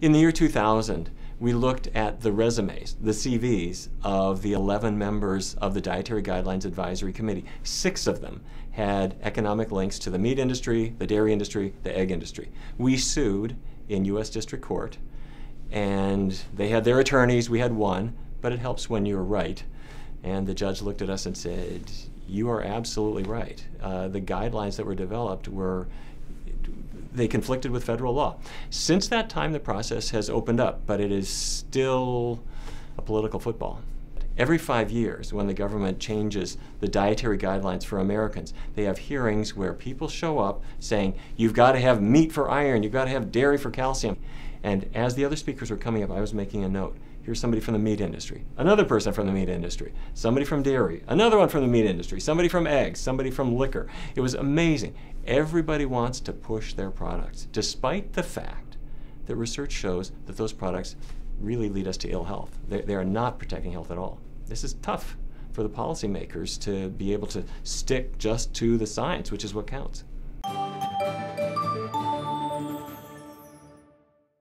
In the year 2000, we looked at the resumes, the CVs of the 11 members of the Dietary Guidelines Advisory Committee. Six of them had economic links to the meat industry, the dairy industry, the egg industry. We sued in U.S. District Court, and they had their attorneys, we had one, but it helps when you're right. And the judge looked at us and said, You are absolutely right. Uh, the guidelines that were developed were they conflicted with federal law. Since that time, the process has opened up, but it is still a political football. Every five years, when the government changes the dietary guidelines for Americans, they have hearings where people show up saying, You've got to have meat for iron, you've got to have dairy for calcium. And as the other speakers were coming up, I was making a note. Here's somebody from the meat industry, another person from the meat industry, somebody from dairy, another one from the meat industry, somebody from eggs, somebody from liquor. It was amazing. Everybody wants to push their products, despite the fact that research shows that those products really lead us to ill health. They, they are not protecting health at all. This is tough for the policymakers to be able to stick just to the science, which is what counts.